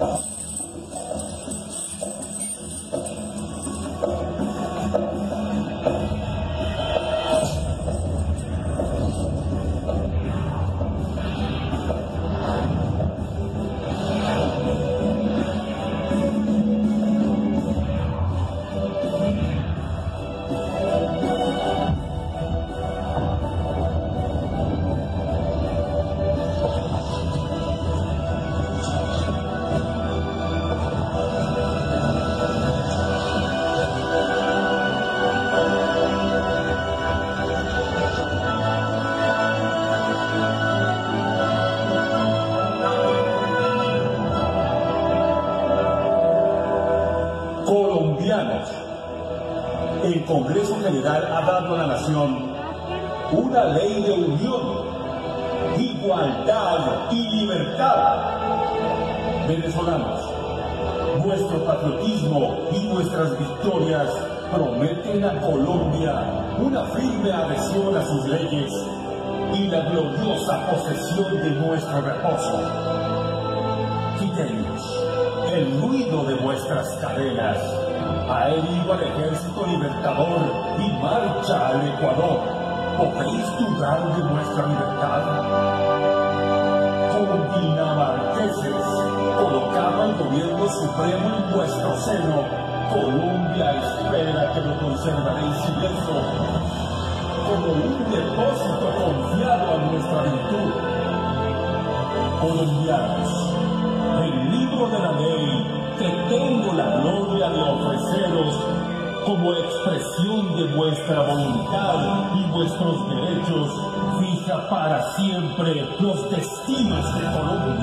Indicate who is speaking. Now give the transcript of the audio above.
Speaker 1: Uh. Congreso General ha dado a la nación una ley de unión, igualdad y libertad. Venezolanos, vuestro patriotismo y nuestras victorias prometen a Colombia una firme adhesión a sus leyes y la gloriosa posesión de nuestro reposo. Quiteños, el ruido de vuestras cadenas ha herido al ejército libertador y marcha al Ecuador. ¿Podéis dudar de nuestra libertad? Con dinamarqueses, colocado el gobierno supremo en vuestro seno, Colombia espera que lo conservaréis silencio como un depósito confiado a nuestra virtud. Colombianos, el libro de la ley que tengo la gloria de ofreceros como expresión de vuestra voluntad y vuestros derechos, fija para siempre los destinos de Colombia.